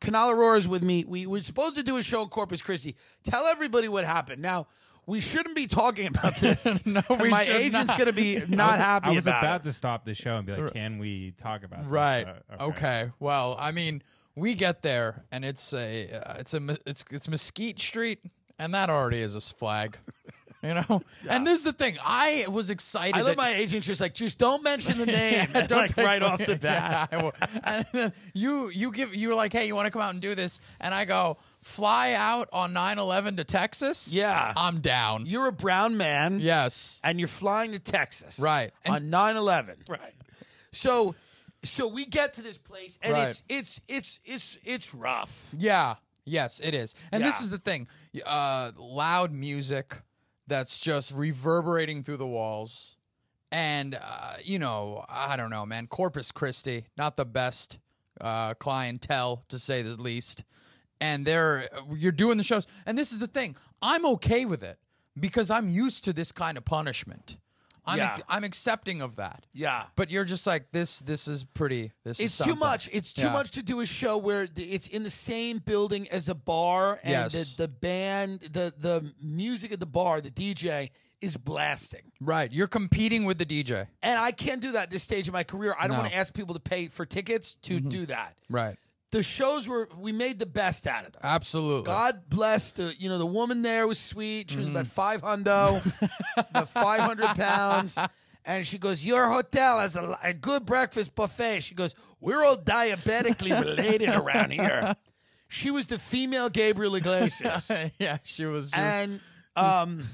Canal Aurora is with me. We were supposed to do a show in Corpus Christi. Tell everybody what happened. Now, we shouldn't be talking about this. No, we My agent's going to be not happy I was about, about to stop the show and be like, "Can we talk about this?" Right. Uh, okay. Well, I mean, we get there and it's a uh, it's a it's it's Mesquite Street, and that already is a flag. You know, and this is the thing. I was excited. I that, love my agent just like, just don't mention the name. Yeah, don't like right off the bat. Yeah. And then you you give you were like, hey, you want to come out and do this? And I go, fly out on 9-11 to Texas. Yeah. I'm down. You're a brown man. yes. And you're flying to Texas. Right. on 9/11. Right. So so we get to this place and Right. it's it's it's it's it's rough. Yeah. Yes, it is. And this is the thing. Uh loud music that's just reverberating through the walls. And uh, you know, I don't know, man. Corpus Christi, not the best uh clientele to say the least. And they're you're doing the shows. And this is the thing. I'm okay with it because I'm used to this kind of punishment. I'm Yeah. I'm accepting of that. Yeah. But you're just like this this is pretty this is It's too much. It's too Yeah. much to do a show where it's in the same building as a bar, and Yes. the, the band, the the music at the bar, the DJ is blasting. Right. You're competing with the DJ. And I can't do that at this stage of my career. I don't No. Want to ask people to pay for tickets to mm-hmm. do that. Right. The shows were we made the best out of them. Absolutely. God bless the you know the woman there was sweet. She was Mm-hmm. about five hundo, about five hundred pounds, and she goes, "Your hotel has a, a good breakfast buffet." She goes, "We're all diabetically related around here." She was the female Gabriel Iglesias, yeah, she was. and um,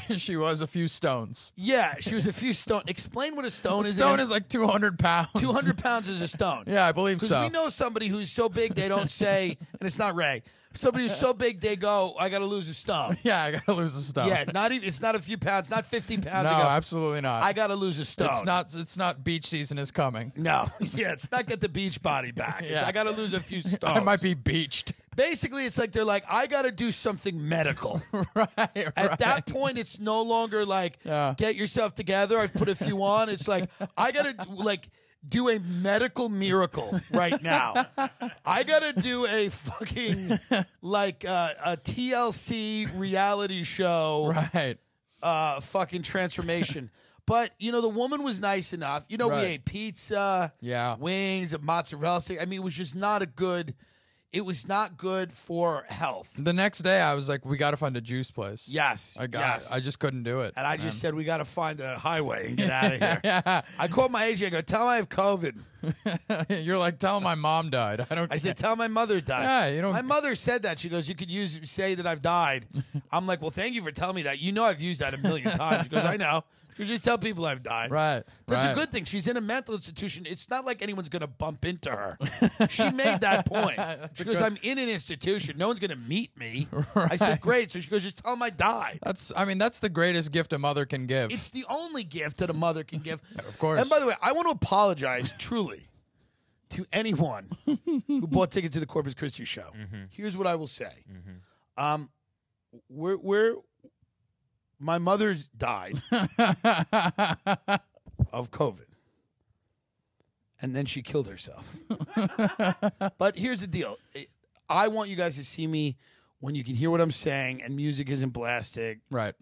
she was a few stones. yeah, she was a few stone. Explain what a stone is. A is. stone is like two hundred pounds. two hundred pounds is a stone. Yeah, I believe Because so. we know somebody who's so big they don't say, and it's not Ray. Somebody who's so big they go, "I got to lose a stone." Yeah, I gotta lose a stone. Yeah, not even. It's not a few pounds, not fifty pounds. no, ago. absolutely not. I got to lose a stone. it's not. It's not. Beach season is coming. No, yeah, it's not get the beach body back. It's, Yeah. I got to lose a few stones. I might be beached. Basically, it's like they're like, I got to do something medical. right. Right. At that point, it's no longer like Yeah. get yourself together. I've put a few on. It's like I got to like do a medical miracle right now. I got to do a fucking like uh, a TLC reality show. right. uh, fucking transformation. but you know, the woman was nice enough. You know, we ate pizza, Yeah. wings, a mozzarella stick. I mean, it was just not a good. It was not good for health. The next day, I was like, "We got to find a juice place." Yes, I got. yes. I just couldn't do it. and I just said we got to find a highway and get out of here. yeah. I called my agent. I go, tell him I have COVID. You're like, tell my mom died. I don't. I said, tell my mother died. Yeah, you don't- My mother said that. She goes, you could use say that I've died. I'm like, well, thank you for telling me that. You know, I've used that a million times. She goes, I know. She just tell people I've died. Right. That's right. a good thing. She's in a mental institution. It's not like anyone's going to bump into her. she made that point. She goes, I'm in an institution. No one's going to meet me. I said, great. So she goes, just tell them I died. That's. I mean, that's the greatest gift a mother can give. It's the only gift that a mother can give. of course. And by the way, I want to apologize truly to anyone who bought tickets to the Corpus Christi show. Here's what I will say. Um, we're, we're, my mother died of COVID. And then she killed herself. but here's the deal. I want you guys to see me when you can hear what I'm saying and music isn't blasting right.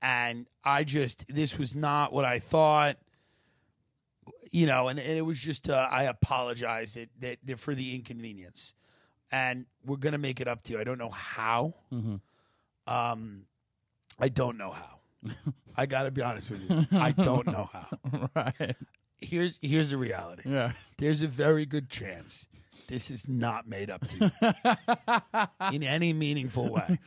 and I just this was not what I thought. You know, and, and it was just uh, I apologize that, that, that for the inconvenience, and we're gonna make it up to you. I don't know how. Um, I don't know how. I got to be honest with you. I don't know how. Right. Here's here's the reality. Yeah. There's a very good chance this is not made up to you in any meaningful way.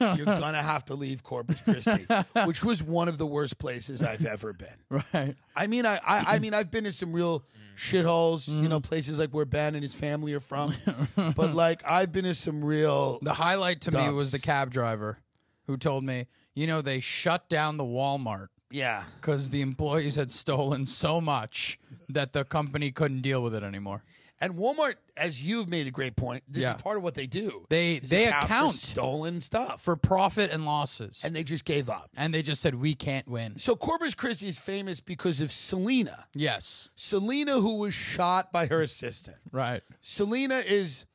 You're gonna have to leave Corpus Christi, which was one of the worst places I've ever been. Right. I mean, I, I, I mean, I've been to some real shitholes, you know, mm-hmm. places like where Ben and his family are from. but like, I've been to some real. The highlight to me was the cab driver who told me, you know, they shut down the Walmart Yeah, because the employees had stolen so much that the company couldn't deal with it anymore. And Walmart, as you've made a great point, this Yeah. is part of what they do. They- is they for account stolen stuff, for profit and losses, and they just gave up. and they just said we can't win. So Corpus Christi is famous because of Selena. Yes, Selena, who was shot by her assistant. right. Selena is.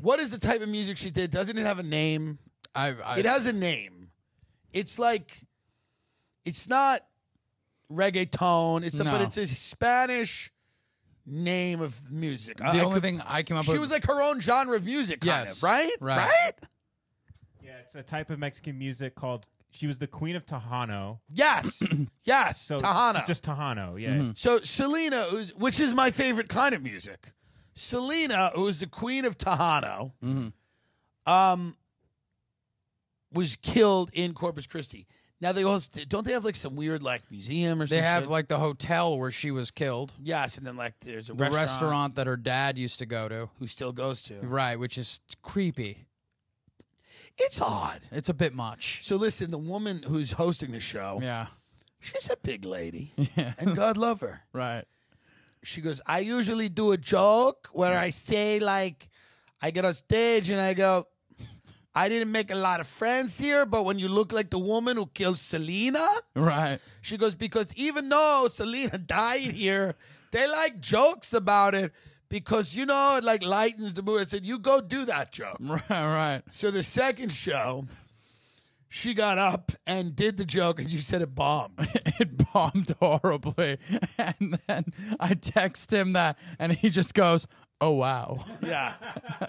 What is the type of music she did? Doesn't it have a name? I, I It has a name. It's like. It's not reggaeton. It's a, but it's a Spanish name of music. the only thing I came up with she with. was like her own genre of music, kind Yes, of, right? right. Yeah, it's a type of Mexican music called. She was the queen of Tejano. Yes, yes. So Tejano. just Tejano. Yeah. Mm-hmm. So Selena, who's- which is my favorite kind of music, Selena, who is the queen of Tejano, Mm-hmm. um, was killed in Corpus Christi. Now they also don't they have like some weird like museum or something? they some have shit? like the hotel where she was killed, yes, and then like there's a the restaurant, restaurant that her dad used to go to. who still goes to. Right, which is creepy. It's odd. It's a bit much. So listen, the woman who's hosting the show, Yeah. she's a big lady, and God love her. Right. she goes, I usually do a joke where I say, like, I get on stage and I go, I didn't make a lot of friends here, but when you look like the woman who killed Selena, Right. she goes, because even though Selena died here, they like jokes about it because, you know, it like lightens the mood. I said, you go do that joke. Right. Right. So the second show, she got up and did the joke and you said it bombed. It bombed horribly, and then I text him that, and he just goes, "Oh wow." Yeah.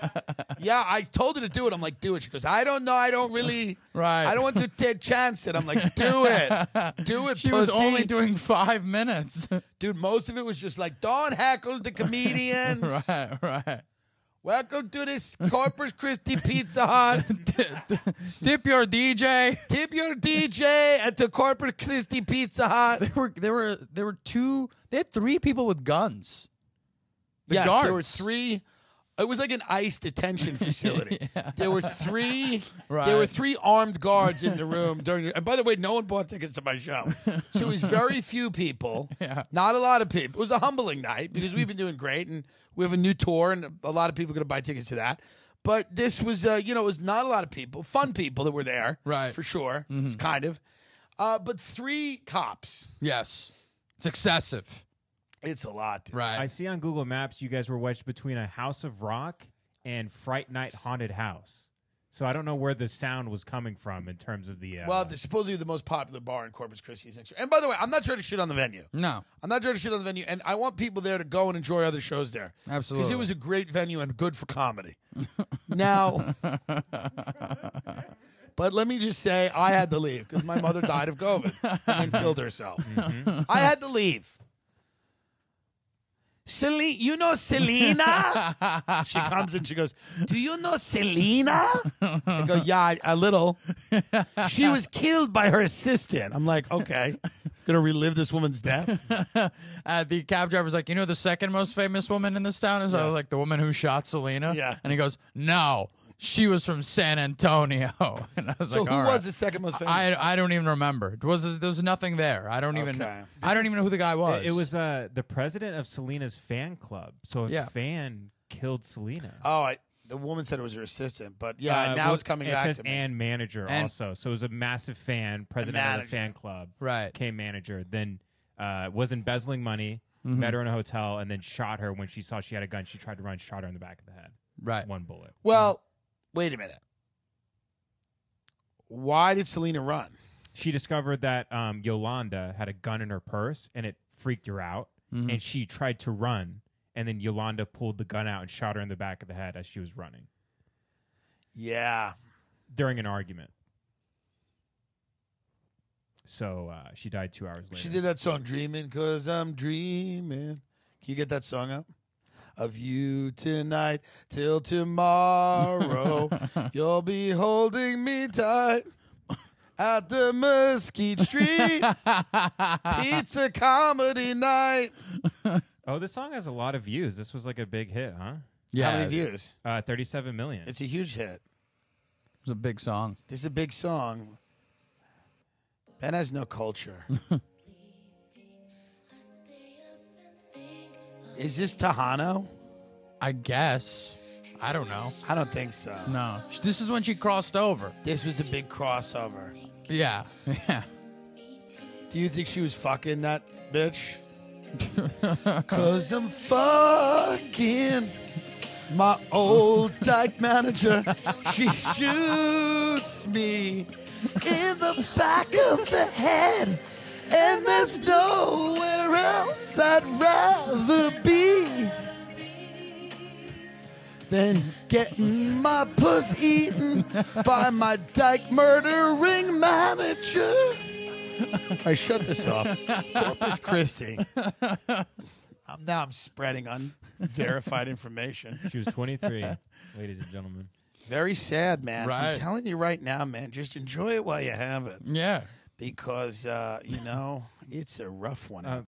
yeah, I told her to do it. I'm like, do it. She goes, I don't know. I don't really. Right. I don't want to take chance it. I'm like, do it. Do it. She was only doing five minutes. Dude, most of it was just like, don't heckle the comedians. right. Right. Welcome to this Corpus Christi Pizza Hut. Tip your DJ. Tip your DJ at the Corpus Christi Pizza Hut. There were there were there were two. They had three people with guns. The yes, guards. there were three. It was like an ICE detention facility. There were three. Right. There were three armed guards in the room during. The, and by the way, no one bought tickets to my show, so it was very few people. Yeah. Not a lot of people. It was a humbling night because we've been doing great, and we have a new tour, and a lot of people are going to buy tickets to that. But this was, uh, you know, it was not a lot of people, fun people that were there, Right. For sure, it's kind of. Uh, but three cops. Yes. It's excessive. It's a lot. dude. Right. I see on Google Maps you guys were wedged between a House of Rock and Fright Night Haunted House. So I don't know where the sound was coming from in terms of the. Uh, Well, the, supposedly the most popular bar in Corpus Christi is next year. And by the way, I'm not trying to shit on the venue. no. I'm not trying to shit on the venue, and I want people there to go and enjoy other shows there. Absolutely, because it was a great venue and good for comedy. now, but let me just say, I had to leave because my mother died of COVID and killed herself. I had to leave. Celine, you know Selena? she comes and she goes, "Do you know Selena?" I go, "Yeah, a little." She was killed by her assistant. I'm like, okay, gonna relive this woman's death. Uh, the cab driver's like, you know, the second most famous woman in this town is uh, like the woman who shot Selena. Yeah. And he goes, no, she was from San Antonio. And I was So like, who all was right. the second most famous? I, I don't even remember. Was there was nothing there? I don't even Okay. I don't even know who the guy was. it, it was uh, the president of Selena's fan club. So a Yeah. fan killed Selena. oh, I, the woman said it was her assistant, but yeah, Uh, now well, it's coming it back says to me. and manager And- also. So it was a massive fan, president of manager. the fan club, Right. Came manager, then uh, was embezzling money, Mm-hmm. met her in a hotel, and then shot her when she saw she had a gun. She tried to run, shot her in the back of the head. right. One bullet. well, wait a minute. Why did Selena run? She discovered that um, Yolanda had a gun in her purse, and it freaked her out. Mm-hmm. And she tried to run, and then Yolanda pulled the gun out and shot her in the back of the head as she was running Yeah, during an argument. So uh, she died two hours later. she did that song "Dreaming" cause I'm dreaming. Can you get that song up? Of you tonight till tomorrow, you'll be holding me tight at the Mesquite Street Pizza Comedy Night. Oh, this song has a lot of views. This was like a big hit, huh? Yeah. How many views? Uh, 37 million. It's a huge hit. It's a big song. This is a big song. Ben has no culture. is this Tejano? I guess. I don't know. I don't think so. No. This is when she crossed over. This was the big crossover. Yeah. Yeah. Do you think she was fucking that bitch? Cause I'm fucking my old dyke manager. She shoots me in the back of the head. And there's nowhere else I'd rather be than getting my puss eaten by my dyke murdering manager. I shut this off. Corpus Christi. Um, now I'm spreading unverified information. She was 23, ladies and gentlemen. Very sad, man. Right. I'm telling you right now, man. Just enjoy it while you have it, Yeah. Because uh, you know it's a rough one. Uh,